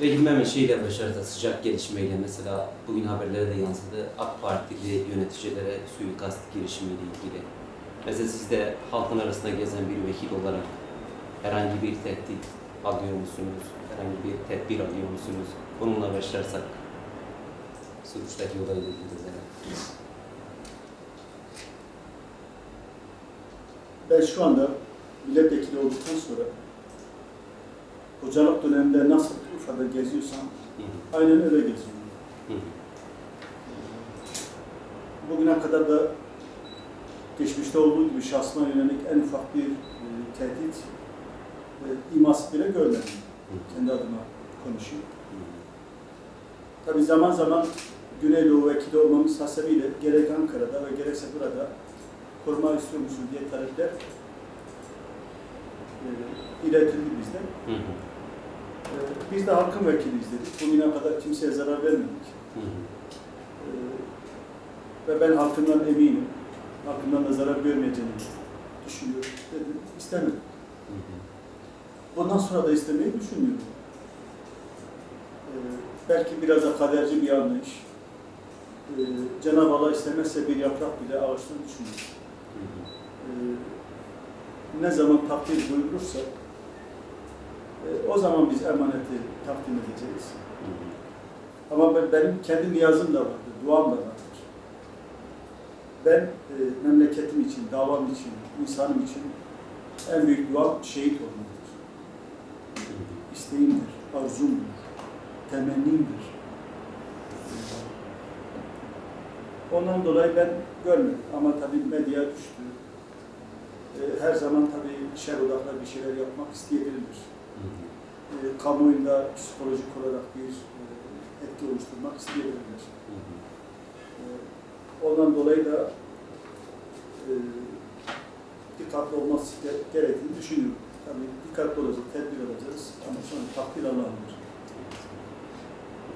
Ve Hilmi şeyle başarıda sıcak gelişmeyle mesela bugün haberlere de yansıdı. AK Partili yöneticilere suikast girişimiyle ilgili. Mesela siz de halkın arasında gezen bir vekil olarak herhangi bir tehdit alıyor musunuz? Herhangi bir tedbir alıyor musunuz? Bununla başlarsak Suruç'taki olayla ilgili de. Ben şu anda milletvekili olduktan sonra hocalık döneminde nasıl Urfa'da hı. aynen öyle geziyorum. Bugüne kadar da geçmişte olduğu gibi şahsıma yönelik en ufak bir e, tehdit e, iması bile görmedim. Kendi adıma konuşayım. Tabii zaman zaman Güneydoğu vekili olmamız hasebiyle gerek Ankara'da ve gerekse burada koruma istiyor musun diye talepler e, iletildi bizden. Hı hı. E, biz de halkın vekiliyiz dedik. Bugüne kadar kimseye zarar vermedik. Hı hı. E, ve ben halkımdan eminim. Halkımdan da zarar görmeyeceğini düşünüyorum dedim. İstemedim. Hı hı. Bundan sonra da istemeyi düşünmüyorum. E, belki biraz da kaderci bir anlayış. E, Cenab-ı Allah istemezse bir yaprak bile ağaçtan düşmüyor. Hı hı. Ee, ne zaman takdir buyurursa e, o zaman biz emaneti takdim edeceğiz. Ama ben, benim kendi niyazım da vardır, duam da vardır. Ben e, memleketim için, davam için, insanım için en büyük duam şehit olmaktır. İsteğimdir, arzumdur, temennimdir. Ondan dolayı ben görmedim ama tabii medya düştü. Ee, Her zaman tabii şer odaklı bir şeyler yapmak isteyebilirler. Ee, Kamuoyunda psikolojik olarak bir e, etki oluşturmak isteyebilirler. Hı hı. Ee, Ondan dolayı da e, dikkatli olması ge- gerektiğini düşünüyorum. Tabii dikkatli olacağız, tedbir alacağız ama sonra takdir Allah'ındır.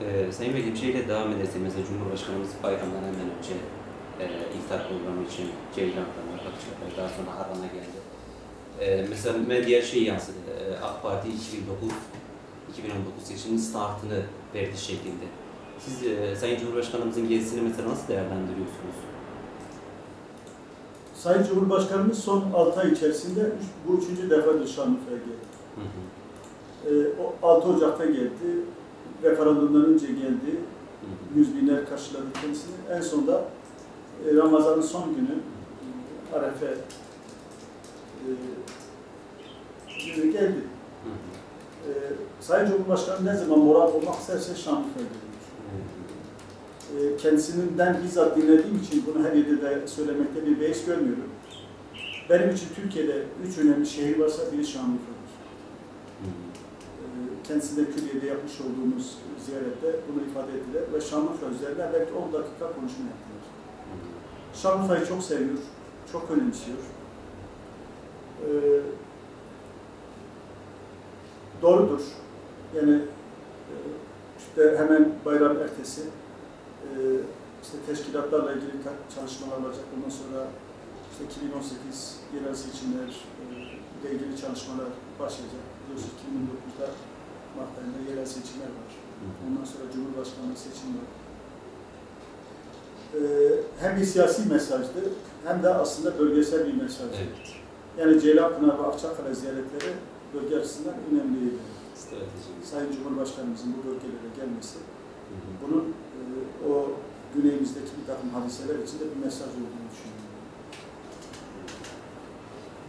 Ee, Sayın Vekilim şeyle devam edersek mesela Cumhurbaşkanımız bayramdan hemen önce e, iftar programı için Ceylan'dan, Akçaklar, daha sonra Harran'a geldi. E, mesela medya şey yansıdı, e, AK Parti 2009 2019 seçiminin startını verdi şeklinde. Siz e, Sayın Cumhurbaşkanımızın gezisini mesela nasıl değerlendiriyorsunuz? Sayın Cumhurbaşkanımız son 6 ay içerisinde üç- bu üçüncü defadır Şanlıurfa'ya geldi. Hı hı. Ee, o 6 Ocak'ta geldi, referandumdan önce geldi, Hı hı. yüz binler karşıladı kendisini. En sonunda e, Ramazan'ın son günü e, Arefe e, geldi. E, Sayın Cumhurbaşkanı ne zaman moral olmak isterse Şanlıurfa'ya geliyor. E, kendisinden bizzat dinlediğim için bunu her yerde de söylemekte bir beis görmüyorum. Benim için Türkiye'de üç önemli şehir varsa biri Şanlıurfa'dır. Hı hı. E, kendisinde külliyede yapmış olduğumuz ziyarette bunu ifade ettiler ve Şanlıurfa üzerinde belki 10 dakika konuşma yaptılar. Şanlıurfa'yı çok seviyor, çok önemsiyor. Ee, doğrudur. Yani e, işte hemen bayram ertesi e, işte teşkilatlarla ilgili çalışmalar olacak. Ondan sonra işte 2018 yerel seçimler e, ile ilgili çalışmalar başlayacak. Biliyorsunuz 2019'da Mart ayında yerel seçimler var. Ondan sonra Cumhurbaşkanlığı seçimi var. Ee, hem bir siyasi mesajdı hem de aslında bölgesel bir mesajdı. Evet. Yani Ceylanpınar ve Akçakale ziyaretleri bölge açısından önemliydi. Stratejimiz. Sayın Cumhurbaşkanımızın bu bölgelere gelmesi, Hı hı. bunun e, o güneyimizdeki bir takım hadiseler için de bir mesaj olduğunu düşünüyorum.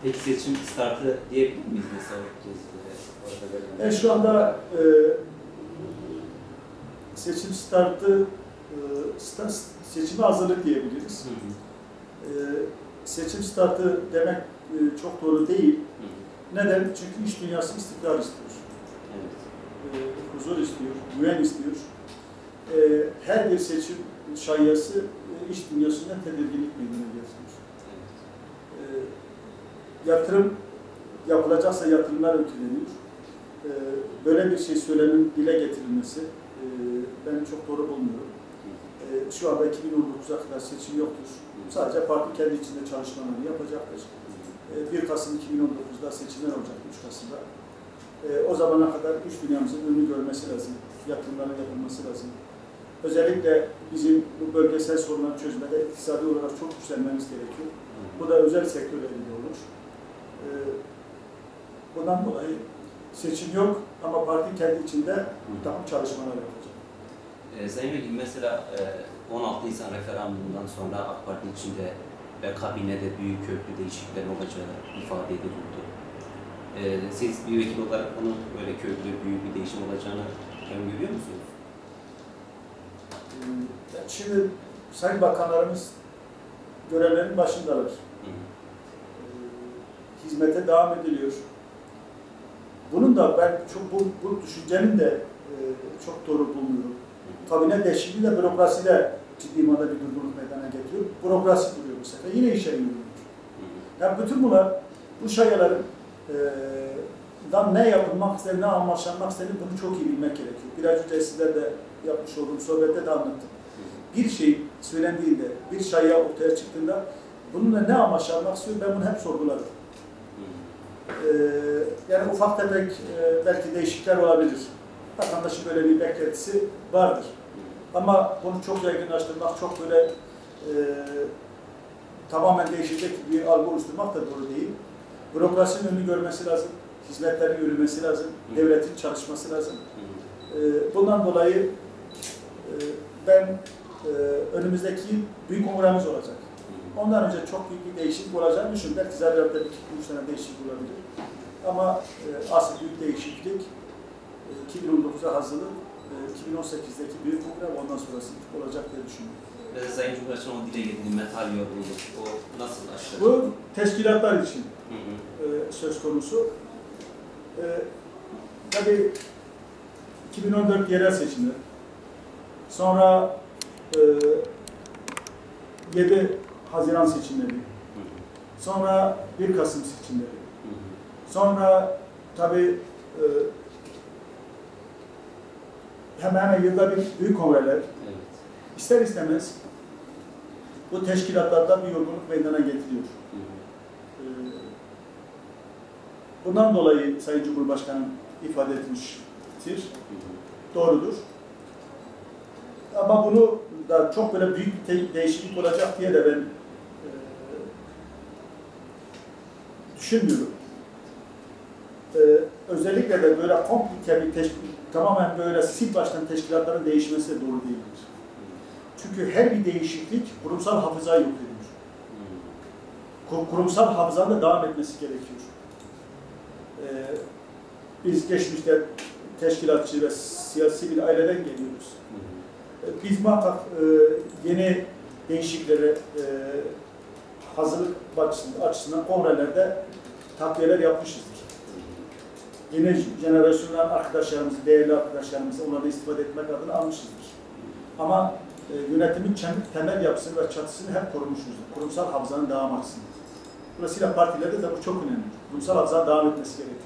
Peki seçim startı diyebilir miyiz mesela gezilere? Yani şu anda e, seçim startı, e, sta- seçime hazırlık diyebiliriz. Hı hı. E, seçim startı demek e, çok doğru değil. Hı. Neden? Çünkü iş dünyası istikrar istiyor. Evet. e, huzur istiyor, güven istiyor. E, her bir seçim şayyası e, iş dünyasında tedirginlik meydana getiriyor. Evet. E, yatırım yapılacaksa yatırımlar öteleniyor. E, böyle bir şey söylemin dile getirilmesi e, ben çok doğru bulmuyorum. E, şu anda 2019'a kadar seçim yoktur. Sadece parti kendi içinde çalışmalarını yapacaktır. E, 1 Kasım 2019'da seçimler olacak, 3 Kasım'da. E, o zamana kadar üç dünyamızın önünü görmesi lazım. Yatırımların yapılması lazım. Özellikle bizim bu bölgesel sorunları çözmede iktisadi olarak çok güçlenmemiz gerekiyor. Bu da özel sektör elinde olur. E, bundan dolayı seçim yok ama parti kendi içinde takım çalışmalar yapacak. E, Sayın Vekilim mesela e, 16 Nisan referandumundan sonra AK Parti içinde ve kabinede büyük köklü değişiklikler olacağı ifade edildi. E, siz bir vekil olarak bunun böyle köklü büyük bir değişim olacağını öngörüyor musunuz? Ee, Şimdi Sayın Bakanlarımız görevlerin başındalar. Hı. Ee, Hizmete devam ediliyor. Bunun da ben çok bu, bu düşüncenin de e, çok doğru bulmuyorum. Kabine değişikliği de bürokraside ciddi manada bir durgunluk meydana getiriyor. Bürokrasi duruyor bu sefer. Yine işe yürüyor. Yani bütün bunlar, bu şayaların e, dan ne yapılmak istenir, ne anlaşılmak istenir bunu çok iyi bilmek gerekiyor. Biraz önce sizler de yapmış olduğum sohbette de anlattım. Bir şey söylendiğinde, bir şaya ortaya çıktığında bununla ne amaçlanmak istiyor ben bunu hep hı. Ee, yani ufak tefek e, belki değişiklikler olabilir. Vatandaşın böyle bir beklentisi vardır. Ama bunu çok yaygınlaştırmak, çok böyle e, tamamen değişecek bir algı oluşturmak da doğru değil. Bürokrasinin önünü görmesi lazım, hizmetlerin yürümesi lazım, Hı. devletin çalışması lazım. Hı. Ee, bundan dolayı e, ben e, önümüzdeki büyük kongremiz olacak. Ondan önce çok büyük bir değişiklik olacağını düşünüyorum. Belki Zaviye'de bir iki üç tane değişiklik olabilir. Ama e, asıl büyük değişiklik e, 2019'a hazırlık, e, 2018'deki büyük ve ondan sonrası olacak diye düşünüyorum. Ve Sayın Cumhurbaşkanı dile getirdiği metal yorgunluk, o nasıl aşılır? Bu teşkilatlar için Hı hı. e, söz konusu. E, tabii 2014 yerel seçimler, sonra e, 7 Haziran seçimleri, Hı hı. sonra 1 Kasım seçimleri, Hı hı. sonra tabii e, hemen hemen yılda bir büyük kongreler, Evet. ister istemez bu teşkilatlarda bir yorgunluk meydana getiriyor. Ee, Bundan dolayı Sayın Cumhurbaşkanı ifade etmiştir. Doğrudur. Ama bunu da çok böyle büyük bir değişiklik olacak diye de ben e, düşünmüyorum. E, özellikle de böyle komplike bir teşkil, tamamen böyle sil baştan teşkilatların değişmesi de doğru değildir. Çünkü her bir değişiklik kurumsal hafızayı yok ediyor. Kur- kurumsal hafızanın da devam etmesi gerekiyor. Ee, biz geçmişte teşkilatçı ve siyasi bir aileden geliyoruz. Ee, Biz muhakkak e, yeni değişikliklere e, hazırlık açısından, açısından kongrelerde takviyeler yapmışızdır. Yeni jenerasyondan arkadaşlarımızı, değerli arkadaşlarımızı onlardan istifade etmek adına almışızdır. Ama e, yönetimin tem- temel yapısını ve çatısını hep korumuşuzdur. Kurumsal hafızanın devam açısından. Dolayısıyla partilerde de bu çok önemli. Kurumsal hafızanın devam etmesi gerekiyor.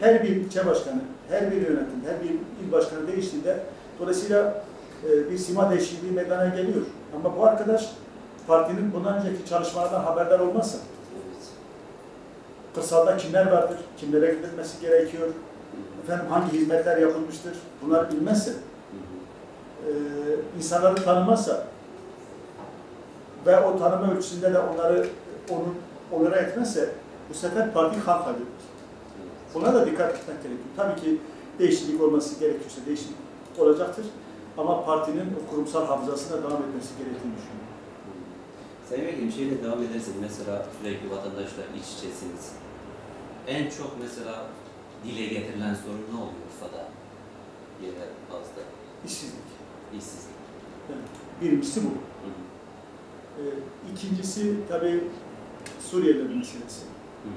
Her bir ilçe başkanı, her bir yönetim, her bir il başkanı değiştiğinde dolayısıyla e, bir sima değişikliği meydana geliyor. Ama bu arkadaş partinin bundan önceki çalışmalardan haberdar olmazsa. Kırsalda kimler vardır, kimlere gidilmesi gerekiyor, efendim hangi hizmetler yapılmıştır, bunları bilmezse, e, insanları tanımazsa ve o tanıma ölçüsünde de onları onun onlara etmezse bu sefer parti kaybeder. Evet. Buna da dikkat etmek gerekiyor. Tabii ki değişiklik olması gerekiyorsa değişiklik olacaktır. Ama partinin kurumsal hafızasına devam etmesi gerektiğini düşünüyorum. Sayın Vekilim şeyle devam edersek mesela sürekli vatandaşla iç içesiniz. En çok mesela dile getirilen sorun ne oluyor Urfa'da? Yerel bazda. İşsizlik. İşsizlik. Evet. Birincisi bu. Hı hı. Ee, ikincisi tabii Suriyelilerin meselesi. Hı hı.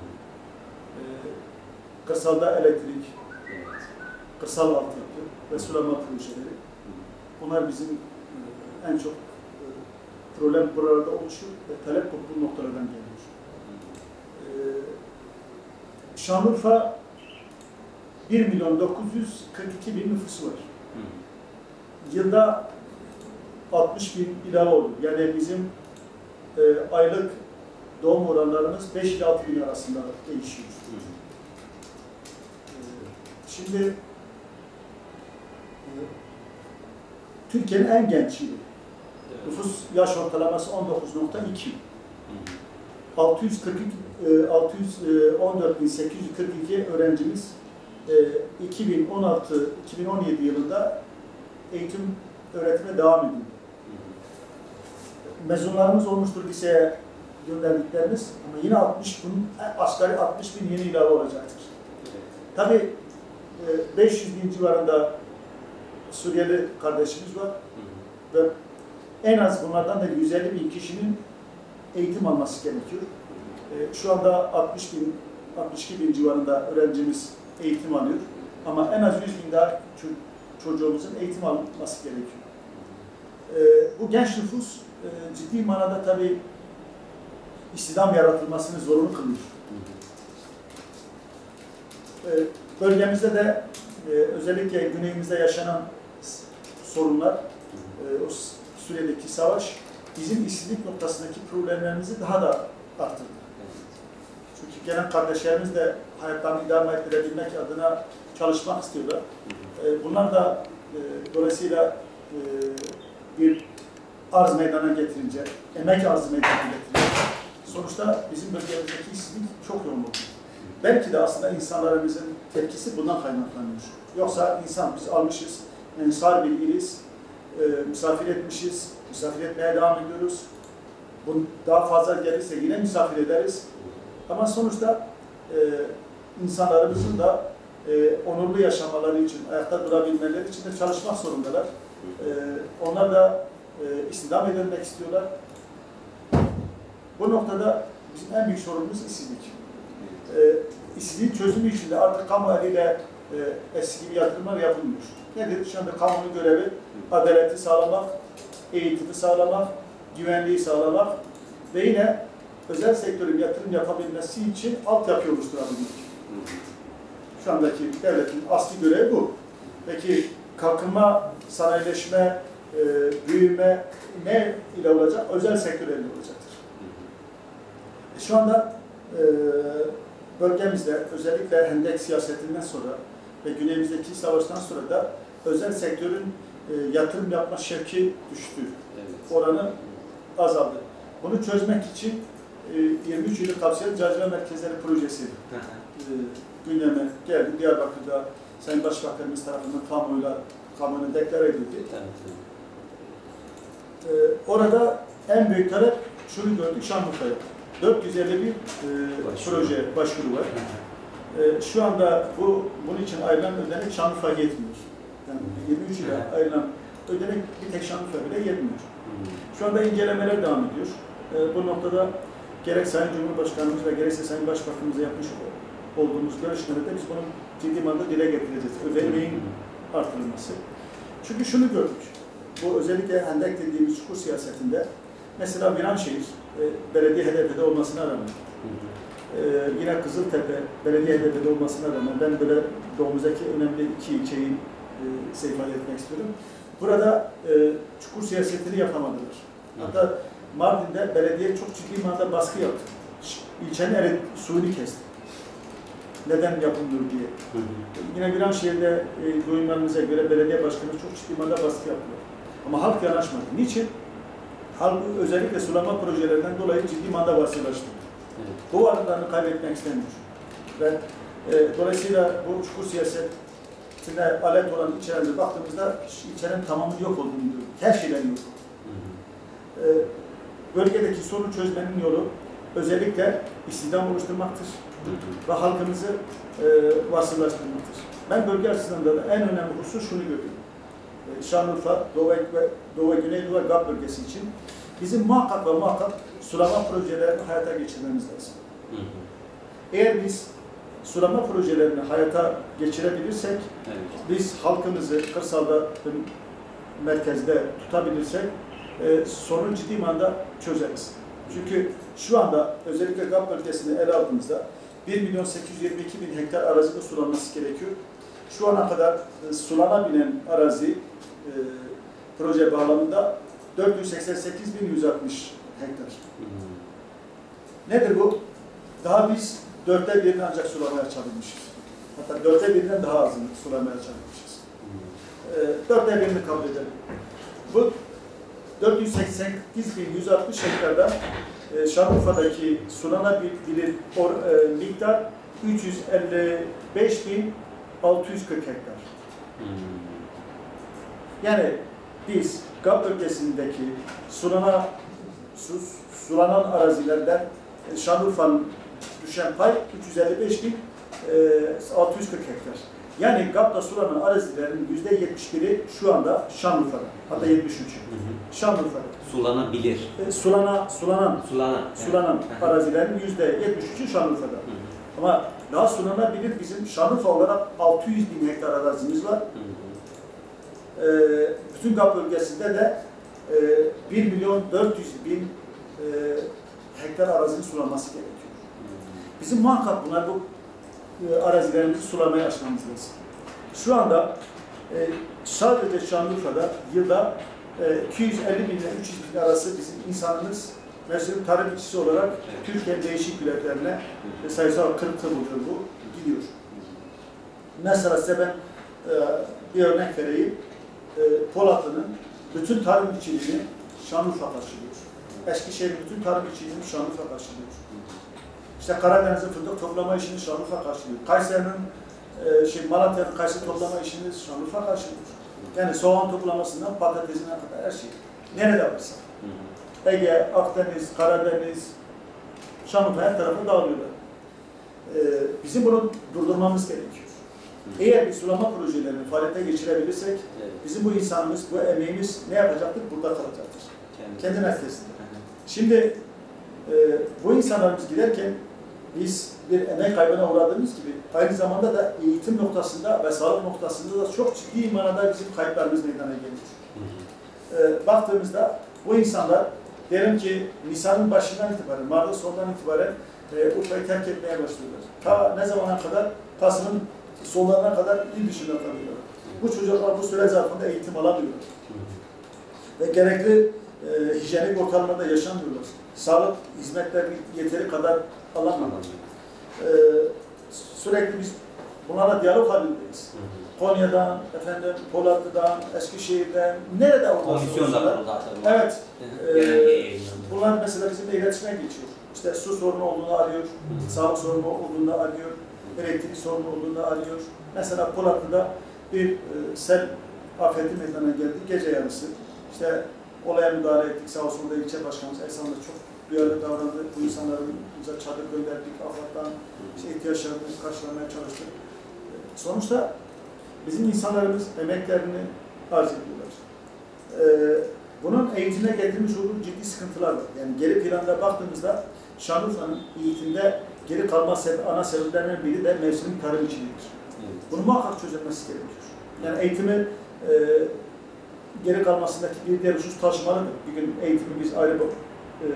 Ee, kırsalda elektrik, Evet. kırsal altyapı ve sulama projeleri. Bunlar bizim e, en çok problem buralarda oluşuyor ve talep bu noktalardan geliyor. Ee, Şanlıurfa 1 milyon 942 bin nüfusu var. Yılda 60 bin ilave olur. Yani bizim e, aylık doğum oranlarımız 5 ile 6 bin arasında değişiyor. Hı. Ee, Şimdi e, Türkiye'nin en genç ili. Nüfus yaş ortalaması 19.2. 642 e, 614.842 öğrencimiz e, 2016 2017 yılında eğitim öğretime devam ediyor. Mezunlarımız olmuştur liseye gönderdiklerimiz ama yine 60 bin, asgari 60 bin yeni ilave olacaktır. Tabii e, 500 bin civarında Suriyeli kardeşimiz var ve en az bunlardan da 150 bin kişinin eğitim alması gerekiyor. E, Şu anda 60 bin, 62 bin civarında öğrencimiz eğitim alıyor. Ama en az 100 bin daha ço- çocuğumuzun eğitim alması gerekiyor. E, Bu genç nüfus e, ciddi manada tabii istihdam yaratılmasını zorunlu kılıyor. E, Bölgemizde de e, özellikle güneyimizde yaşanan sorunlar, e, o s- Suriye'deki savaş bizim işsizlik noktasındaki problemlerimizi daha da arttırdı. Çünkü gelen kardeşlerimiz de hayatlarını idame ettirebilmek adına çalışmak istiyorlar. E, Bunlar da e, dolayısıyla e, bir arz meydana getirince, emek arzı meydana getirince sonuçta bizim bölgemizdeki işsizlik çok yoğun oldu. Belki de aslında insanlarımızın tepkisi bundan kaynaklanıyor. Yoksa insan biz almışız, ensar bir iliz, misafir etmişiz, misafir etmeye devam ediyoruz. Bu daha fazla gelirse yine misafir ederiz. Ama sonuçta e, insanlarımızın da e, onurlu yaşamaları için, ayakta durabilmeleri için de çalışmak zorundalar. E, onlar da e, istihdam edilmek istiyorlar. Bu noktada bizim en büyük sorunumuz işsizlik. E, işsizliğin çözümü için de artık kamu eliyle e, eski gibi yatırımlar yapılmıyor. Nedir? Anda kamunun görevi adaleti sağlamak, eğitimi sağlamak, güvenliği sağlamak ve yine özel sektörün yatırım yapabilmesi için altyapı oluşturabilmek. Şu andaki devletin asli görevi bu. Peki kalkınma, sanayileşme, e, büyüme ne ile olacak? Özel sektör ile olacaktır. E, Şu anda e, bölgemizde özellikle Hendek siyasetinden sonra ve güneyimizdeki savaştan sonra da özel sektörün e, yatırım yapma şevki düştü. Oranı azaldı. Bunu çözmek için e, 23 ili kapsayan cazibə merkezleri projesi e, gündeme geldi. Diyarbakır'da Sayın Başbakanımız tarafından kamuoyuyla kamuoyuna deklar edildi. E, orada en büyük talep şunu gördük Şanlıurfa'ya. 451 e, Başvuru. proje başvuru var. E, şu anda bu bunun için ayrılan ödenek Şanlıurfa'ya yetmiyor. Yani 23 ile ayrılan ödenek bir tek Şanlıurfa bile yetmiyor. Şu anda incelemeler devam ediyor. E, bu noktada gerek Sayın Cumhurbaşkanımızla gerekse Sayın Başbakanımızla yapmış olduğumuz görüşmelerde biz bunun ciddi manada dile getireceğiz. Ödeneğin artırılması. Çünkü şunu gördük. Bu özellikle hendek dediğimiz çukur siyasetinde mesela Viranşehir e, belediye HDP'de olmasına rağmen e, yine Kızıltepe belediye HDP'de olmasına rağmen ben böyle doğumuzdaki önemli iki ilçeyi e, size ifade etmek istiyorum. Burada e, çukur siyasetini yapamadılar. Hatta Mardin'de belediye çok ciddi manada baskı yaptı. İlçenin eri, suyunu kesti. Neden yapılmıyor diye. Yine Viranşehir'de e, duyumlarımıza göre belediye başkanı çok ciddi manada baskı yaptılar. Ama halk yanaşmadı. Niçin? Halk özellikle sulama projelerinden dolayı ciddi manada Bu varlıklarını kaybetmek istemiyor. Ve e, dolayısıyla bu çukur siyasetine alet olan ilçelerde baktığımızda ilçenin tamamı yok olduğunu görüyoruz. Her şeyden yok. E, bölgedeki sorunu çözmenin yolu özellikle istihdam oluşturmaktır ve halkımızı e, vasıflaştırmaktır. Ben bölge açısından da en önemli husus şunu görüyorum. E, Şanlıurfa, Doğu ve, Doğu Güneydoğu GAP bölgesi için bizim muhakkak ve muhakkak sulama projelerini hayata geçirmemiz lazım. Eğer biz sulama projelerini hayata geçirebilirsek, biz halkımızı kırsalda merkezde tutabilirsek e, sorunu ciddi manada çözeriz. Çünkü şu anda özellikle GAP bölgesini ele aldığımızda 1 milyon 822 bin hektar arazide sulanması gerekiyor. Şu ana kadar e, sulanabilen arazi e, proje bağlamında 488 bin 160 hektar. Nedir bu? Daha biz dörtte birini ancak sulamaya açabilmişiz. Hatta dörtte birinden daha azını sulamaya çalışmışız. E, dörtte birini kabul edelim. Bu 488.160 hektarda e, Şanlıurfa'daki sulanabilir or, e, miktar 355.640 hektar. Yani biz GAP bölgesindeki sulana, su, sulanan arazilerden e, Şanlıurfa'nın düşen pay 355 bin e, 640 hektar. Yani GAP'ta sulanan arazilerin %71'i şu anda Şanlıurfa'da. Hatta 73'ü. Şanlıurfa'da. Sulanabilir. E, sulana, sulanan, Sulanan. sulanan Hı hı. arazilerin %73'ü Şanlıurfa'da. Hı hı. Ama daha sulanabilir bizim Şanlıurfa olarak 600 bin hektar arazimiz var. Hı hı. Ee, bütün GAP bölgesinde de e, 1 milyon 400 bin e, hektar arazinin sulanması gerekiyor. Bizim muhakkak bunlar bu e, arazilerimizi sulamaya açmamız lazım. Şu anda e, sadece Şanlıurfa'da yılda e, 250 bin ile 300 bin arası bizim insanımız mesela tarım işçisi olarak. Türkiye'nin değişik ülkelerine e, sayısal kırıntı buluyor bu, gidiyor. Mesela size ben e, bir örnek vereyim. E, Polatlı'nın bütün tarım işçiliğini Şanlıurfa karşılıyor. Eskişehir'in bütün tarım işçiliğini Şanlıurfa karşılıyor. İşte Karadeniz'in fındık toplama işini Şanlıurfa karşılıyor. Kayseri'nin e, şey Malatya'nın kayısı toplama işini Şanlıurfa karşılıyor. Yani soğan toplamasından patatesine kadar her şey. Nerede varsa. Ege, Akdeniz, Karadeniz, Şanlıurfa her tarafa dağılıyorlar. Ee, bizim bunu durdurmamız gerekiyor. Eğer bir sulama projelerini faaliyete geçirebilirsek, Evet. bizim bu insanımız, bu emeğimiz ne yapacaktır? Burada kalacaktır. Kendi- Kendi. Şimdi e, bu insanlarımız giderken biz bir emek kaybına uğradığımız gibi aynı zamanda da eğitim noktasında ve sağlık noktasında da çok ciddi manada bizim kayıplarımız meydana geliyor. E, baktığımızda bu insanlar derim ki Nisan'ın başından itibaren, Mart'ın sonundan itibaren e, Urfa'yı terk etmeye başlıyorlar. Ta ne zamana kadar? Kasım'ın sonlarına kadar il dışında kalıyorlar. Bu çocuklar bu süre zarfında eğitim hı. Ve gerekli e, hijyenik ortamlarda yaşamıyorlar. Sağlık hizmetlerini yeteri kadar alamıyorlar. E, sürekli biz bunlarla diyalog halindeyiz. Konya'dan, efendim Polatlı'dan, Eskişehir'den, nerede olursa. Evet, yayınlandı. bunlar mesela bizimle iletişime geçiyor. İşte su sorunu olduğunu arıyor, sağlık sorunu olduğunu arıyor, elektrik sorunu olduğunu arıyor. Mesela Polatlı'da bir e, sel afeti meydana geldi gece yarısı. İşte olaya müdahale ettik. Sağ olsun da ilçe başkanımız Ersan da çok duyarlı davrandı. Bu insanlarımıza çadır gönderdik. AFAD'dan işte ihtiyaçlarını karşılamaya çalıştık. E, Sonuçta bizim insanlarımız emeklerini arz ediyorlar. Ee, bunun eğitime getirmiş olduğu ciddi sıkıntılar var. Yani geri planda baktığımızda Şanlıurfa'nın eğitimde geri kalma sebep, ana sebeplerinden biri de mevsimin tarım içiliğidir. Evet. Bunu muhakkak çözülmesi gerekiyor. Yani eğitimi e, geri kalmasındaki bir diğer husus taşımalıdır. Bir gün eğitimi biz ayrı bir e,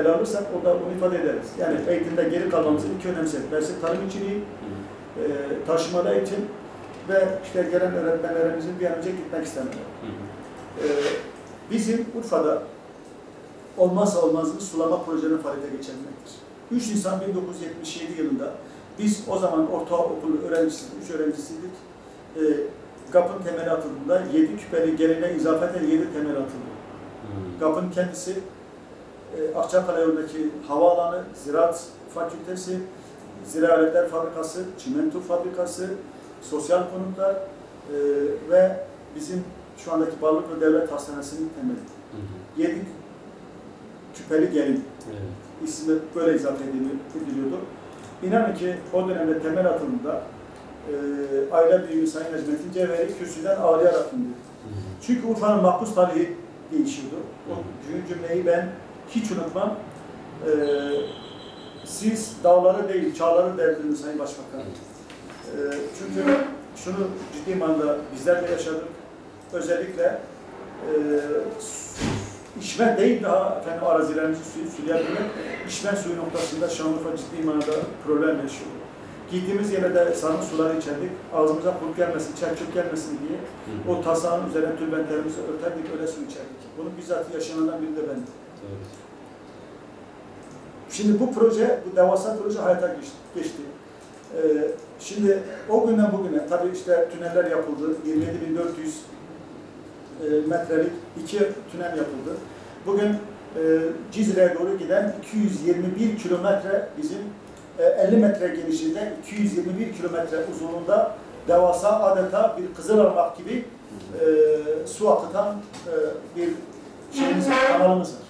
ele alırsak orada bunu ifade ederiz. Yani eğitimde geri kalmamızın iki önemli sebepleri tarım içiliği, e, taşımalı eğitim ve işte gelen öğretmenlerimizin bir an önce gitmek istemeleri. Ee, bizim Urfa'da olmazsa olmazımız sulama projelerini faaliyete geçirmektir. 3 Nisan 1977 yılında biz o zaman ortaokul öğrencisiydik, 3 öğrencisiydik. Ee, GAP'ın temeli atıldığında 7 küpeli geline izafeten 7 temel atıldı. Hı. GAP'ın kendisi e, Akçakale yolundaki havaalanı, ziraat fakültesi, ziraat aletler fabrikası, çimento fabrikası, sosyal konutlar e, ve bizim şu andaki Balıklı Devlet Hastanesi'nin temeli. Hı hı. Yedi küpeli gelin Evet. İsmi böyle edili- ediliyordu. İnanın ki o dönemde temel atımında e, aile büyüğü Sayın Necmettin Cevheri kürsüden ağlayarak indi. Çünkü Urfa'nın makbuz tarihi değişiyordu. O cüm- cümleyi ben hiç unutmam. Ee, siz dağları değil, çağları derdiniz Sayın Başbakan. Ee, çünkü şunu ciddi manada bizler de yaşadık. Özellikle e, içme değil daha efendim arazilerimizi sulayabilmek, içme suyu noktasında Şanlıurfa ciddi manada problem yaşıyor. Gittiğimiz yere de sarı suları içerdik. Ağzımıza kurt gelmesin, çerçöp gelmesin diye o tasağın üzerine tülbentlerimizi örterdik, öyle su içerdik. Bunu bizzat yaşayanlardan biri de ben. Evet. Şimdi bu proje, bu devasa proje hayata geçti. Ee, Şimdi o günden bugüne tabii işte tüneller yapıldı. 27.400 e, metrelik iki tünel yapıldı. Bugün e, Cizre'ye doğru giden 221 kilometre bizim e, 50 metre genişliğinde 221 kilometre uzunluğunda devasa adeta bir Kızılırmak gibi e, su akıtan e, bir şeyimiz var, kanalımız var.